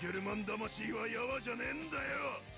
ゲルマン魂はやわじゃねえんだよ。